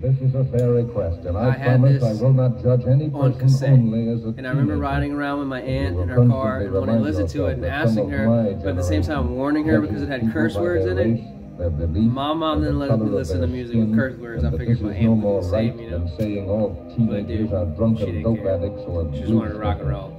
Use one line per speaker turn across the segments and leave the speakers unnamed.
This is a fair request, and I,
I had
promise
this
I will not judge any
on
person
cassette.
only as a
And I remember riding around with my aunt in her car and wanting to listen to it and asking her, but at the same time warning her because it had curse words in it.
race, their belief,
My mom
and
didn't let me listen to music with curse words. I figured my aunt
no
would do
more
the same,
right
you know.
saying all
But
teenagers
dude,
are drunken
didn't
dope addicts or
She just wanted to rock and roll.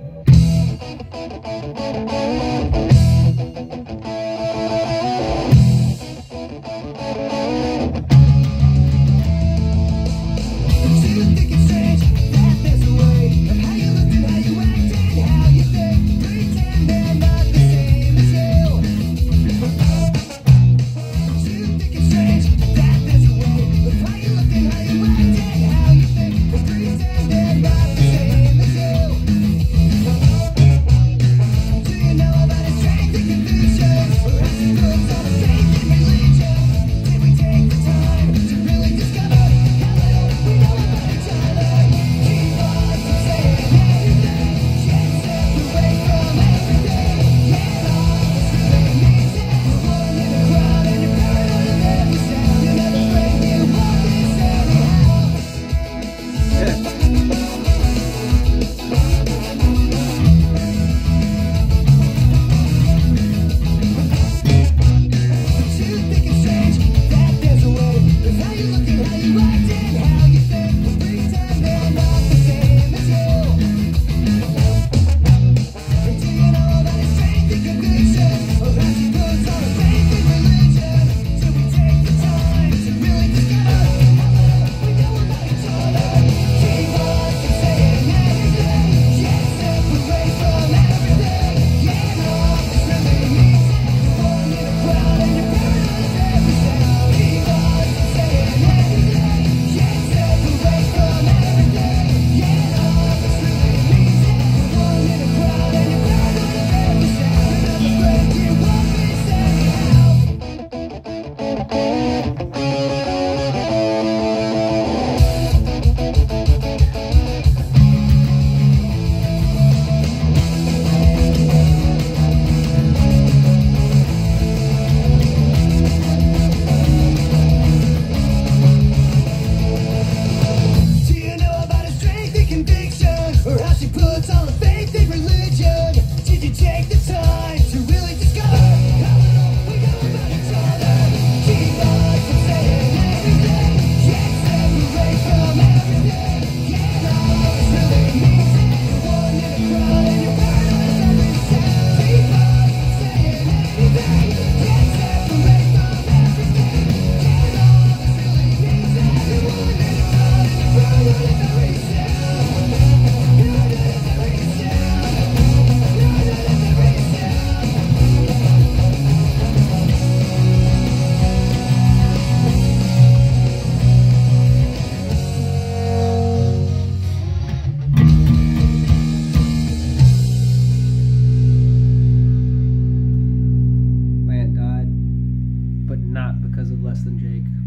Less than Jake.